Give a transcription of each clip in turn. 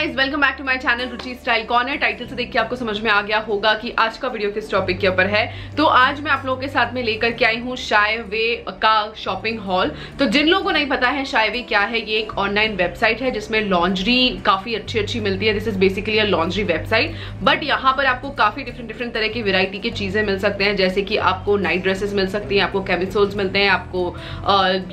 Guys welcome back to my channel Ruchi style corner title से देख के आपको समझ में आ गया होगा कि आज का वीडियो किस टॉपिक के ऊपर है। तो आज मैं आप लोगों के साथ में लेकर के आई हूँ शाय वे का शॉपिंग हॉल तो जिन लोगों को नहीं पता है शाय वे क्या है, ये एक ऑनलाइन वेबसाइट है जिसमें लॉन्ड्री काफ़ी अच्छी अच्छी मिलती है। This is basically a laundry website but यहाँ पर आपको काफ़ी डिफरेंट डिफरेंट तरह की वेरायटी की चीज़ें मिल सकते हैं। जैसे कि आपको नाइट ड्रेसेस मिल सकती हैं, आपको कैमिसोल्स मिलते हैं, आपको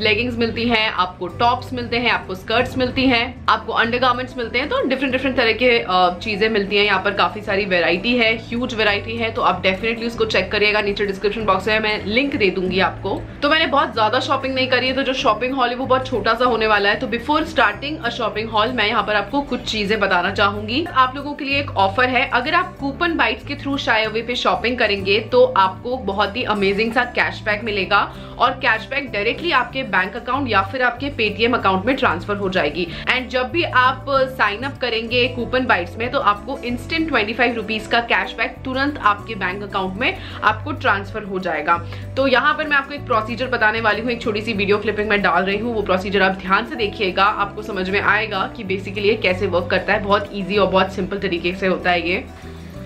लेगिंग्स मिलती हैं, आपको टॉप्स मिलते हैं, आपको स्कर्ट्स मिलती हैं, आपको अंडर मिलते हैं। तो डिफरेंट डिफरेंट तरह के चीज़ें मिलती हैं। यहाँ पर काफ़ी सारी वेराइटी है ह्यूज वेराइटी है तो आप डेफिनेटली उसको चेक करिएगा। नीचे डिस्क्रिप्शन बॉक्स में मैं लिंक दे दूँगी आपको। तो मैंने बहुत ज़्यादा शॉपिंग नहीं करी है तो जो शॉपिंग हॉल है, वो बहुत छोटा सा होने वाला है। तो before starting a shopping haul मैं यहाँ पर आपको कुछ चीज़ें बताना चाहूँगी। आप लोगों के लिए एक ऑफ़र है। अगर आप कूपन बाइट्स के थ्रू शायवे पे शॉपिंग करेंगे तो आपको बहुत ही अमेजिंग सा कैशबैक मिलेगा और कैशबैक डायरेक्टली आपके बैंक अकाउंट या फिर आपके पेटीएम अकाउंट में ट्रांसफ़र हो जाएगी। एंड जब भी आप साइन अप करेंगे कूपन बाइट्स में तो आपको इंस्टेंट ट्वेंटी फाइव रुपीज़ का कैशबैक तुरंत आपके बैंक अकाउंट में आपको ट्रांसफ़र हो जाएगा। तो यहाँ पर मैं आपको एक प्रोसीजर बताने वाली हूँ, एक छोटी सी वीडियो क्लिपिंग में डाल रही हूँ, वो प्रोसीजर आप ध्यान से देखिएगा, आपको समझ में आएगा कि बेसिकली ये कैसे वर्क करता है। बहुत ईजी और बहुत सिंपल तरीके से होता है ये।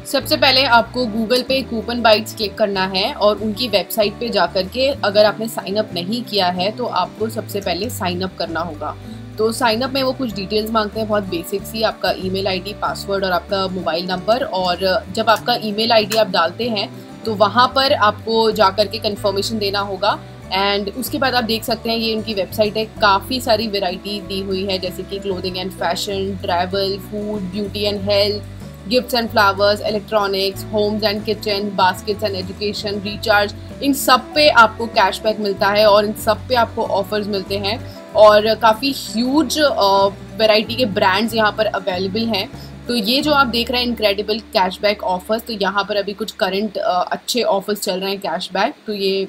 सबसे पहले आपको गूगल पे कूपन बाइट्स क्लिक करना है और उनकी वेबसाइट पे जाकर के अगर आपने साइन अप नहीं किया है तो आपको सबसे पहले साइन अप करना होगा। तो साइन अप में वो कुछ डिटेल्स मांगते हैं, बहुत बेसिक सी, आपका ईमेल आईडी पासवर्ड और आपका मोबाइल नंबर और जब आपका ईमेल आईडी आप डालते हैं तो वहाँ पर आपको जा कर के कन्फर्मेशन देना होगा एंड उसके बाद आप देख सकते हैं ये उनकी वेबसाइट है, काफ़ी सारी वेराइटी दी हुई है, जैसे कि clothing and fashion travel food beauty and health gifts and flowers electronics homes and kitchen baskets and education recharge इन सब पे आपको कैशबैक मिलता है और इन सब पे आपको ऑफर्स मिलते हैं। और काफ़ी ह्यूज वैरायटी के ब्रांड्स यहाँ पर अवेलेबल हैं। तो ये जो आप देख रहे हैं इनक्रेडिबल कैशबैक ऑफर्स तो यहाँ पर अभी कुछ करंट अच्छे ऑफर्स चल रहे हैं कैशबैक तो ये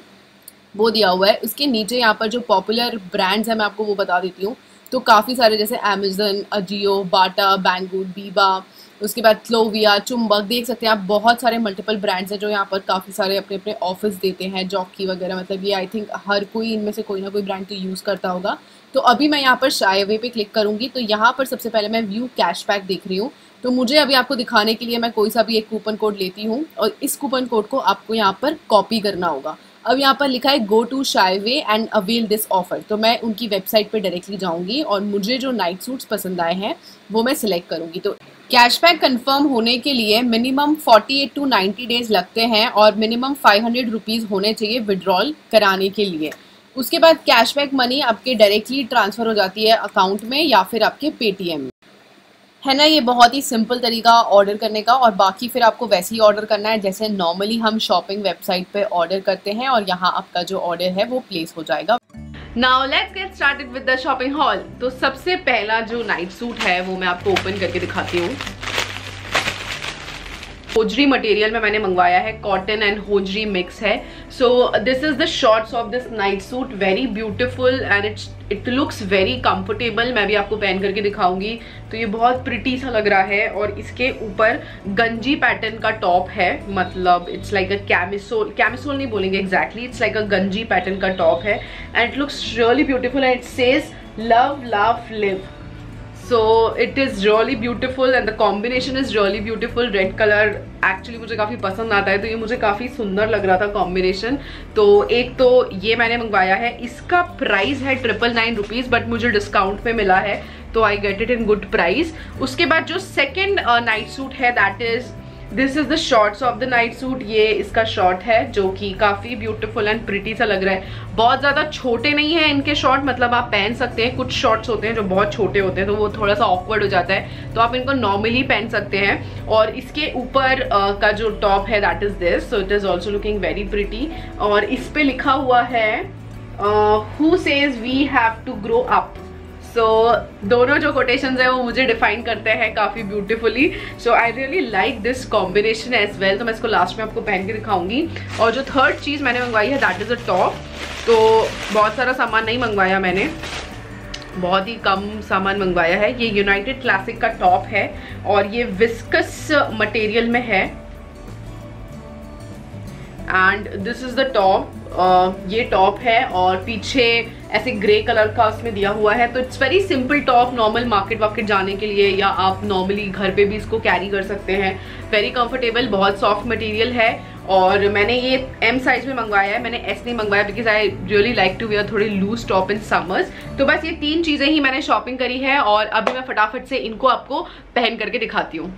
वो दिया हुआ है। उसके नीचे यहाँ पर जो पॉपुलर ब्रांड्स हैं, मैं आपको वो बता देती हूँ। तो काफ़ी सारे जैसे अमेजन अजियो बाटा बैंगूड बीबा उसके बाद क्लोविया चुंबक देख सकते हैं आप, बहुत सारे मल्टीपल ब्रांड्स हैं जो यहाँ पर काफ़ी सारे अपने अपने ऑफ़िस देते हैं जॉकी वगैरह मतलब ये आई थिंक हर कोई इनमें से कोई ना कोई ब्रांड तो यूज़ करता होगा। तो अभी मैं यहाँ पर शायवे पे क्लिक करूँगी तो यहाँ पर सबसे पहले मैं व्यू कैशबैक देख रही हूँ। तो मुझे अभी आपको दिखाने के लिए मैं कोई सा भी एक कूपन कोड लेती हूँ, और इस कूपन कोड को आपको यहाँ पर कॉपी करना होगा। अब यहाँ पर लिखा है go to Shyaway and avail this offer तो मैं उनकी वेबसाइट पर डायरेक्टली जाऊँगी, और मुझे जो नाइट सूट्स पसंद आए हैं, वो मैं सिलेक्ट करूँगी। तो कैशबैक कंफर्म होने के लिए मिनिमम 48 टू 90 डेज़ लगते हैं और मिनिमम 500 रुपीज़ होने चाहिए विड्रॉल कराने के लिए। उसके बाद कैशबैक मनी आपके डायरेक्टली ट्रांसफ़र हो जाती है अकाउंट में या फिर आपके पेटीएम में। है ना? ये बहुत ही सिंपल तरीका ऑर्डर करने का और बाकी फिर आपको वैसे ही ऑर्डर करना है। जैसे नॉर्मली हम शॉपिंग वेबसाइट पे ऑर्डर करते हैं और यहाँ आपका जो ऑर्डर है वो प्लेस हो जाएगा। Now let's get started with the shopping haul तो सबसे पहला जो नाइट सूट है, वो मैं आपको ओपन करके दिखाती हूँ। होजरी मटेरियल में मैंने मंगवाया है कॉटन एंड होजरी मिक्स है। So this is the shorts of this night suit very beautiful and it's it looks very comfortable मैं भी आपको पहन करके दिखाऊँगी। तो ये बहुत प्रिटी सा लग रहा है और इसके ऊपर गंजी पैटर्न का टॉप है। मतलब it's like a camisole camisole नहीं बोलेंगे एग्जैक्टली इट्स लाइक अ गंजी पैटर्न का टॉप है। And it looks really beautiful and it says love love live so it is really beautiful and the combination is really beautiful red colour actually मुझे काफ़ी पसंद आता है तो ये मुझे काफ़ी सुंदर लग रहा था कॉम्बिनेशन तो एक तो ये मैंने मंगवाया है। इसका प्राइस है ट्रिपल नाइन रुपीज़ बट मुझे डिस्काउंट पे मिला है तो I get it in good price उसके बाद जो सेकेंड नाइट सूट है that is this is the shorts of the night suit ये इसका शॉर्ट है, जो कि काफ़ी ब्यूटीफुल एंड प्रिटी सा लग रहा है। बहुत ज़्यादा छोटे नहीं है इनके शॉर्ट मतलब आप पहन सकते हैं। कुछ शॉर्ट्स होते हैं जो बहुत छोटे होते हैं तो वो थोड़ा सा ऑकवर्ड हो जाता है। तो आप इनको नॉर्मली पहन सकते हैं। और इसके ऊपर का जो टॉप है that is this so it is also looking very pretty और इस पे लिखा हुआ है who says we have to grow up so so, दोनों जो कोटेशन है वो मुझे डिफाइन करते हैं काफ़ी beautifully so I really like this combination as well तो मैं इसको लास्ट में आपको पहन के दिखाऊँगी. और जो थर्ड चीज़ मैंने मंगवाई है दैट इज़ अ टॉप तो बहुत सारा सामान नहीं मंगवाया मैंने. बहुत ही कम सामान मंगवाया है. ये यूनाइटेड क्लासिक का टॉप है और ये विस्कस मटेरियल में है. And this is the top ये टॉप है और पीछे ऐसे ग्रे कलर का उसमें दिया हुआ है तो it's very simple top normal market वार्केट जाने के लिए या आप नॉर्मली घर पे भी इसको कैरी कर सकते हैं। वेरी कंफर्टेबल बहुत सॉफ्ट मटेरियल है और मैंने ये एम साइज़ में मंगवाया है, मैंने एस नहीं मंगवाया because I really like to wear थोड़ी लूज टॉप इन समर्स तो बस ये तीन चीज़ें ही मैंने शॉपिंग करी है और अभी मैं फटाफट से इनको आपको पहन करके दिखाती हूँ।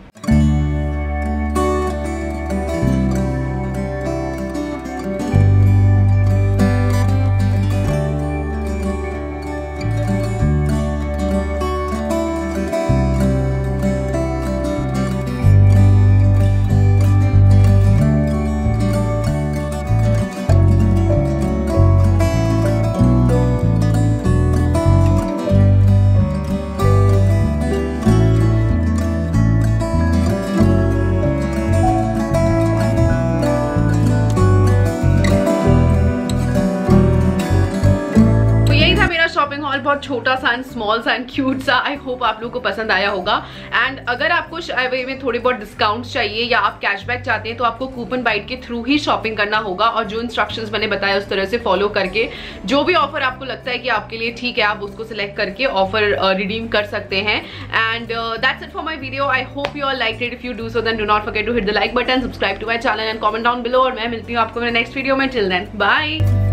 बहुत छोटा सा एंड स्मॉल सा एंड क्यूट सा आई होप आप लोगों को पसंद आया होगा। एंड अगर आपको में थोड़े बहुत डिस्काउंट चाहिए या आप कैशबैक चाहते हैं तो आपको कूपन बाइट के थ्रू ही शॉपिंग करना होगा और जो इंस्ट्रक्शंस मैंने बताया उस तरह से फॉलो करके जो भी ऑफ़र आपको लगता है कि आपके लिए ठीक है आप उसको सिलेक्ट करके ऑफ़र रिडीम uh, कर सकते हैं। And that's it for my video I hope you are like it if you do so then do not forget to hit the like button subscribe to my channel and comment down below और मैं मिलती हूँ आपको मेरे next video में. Till then bye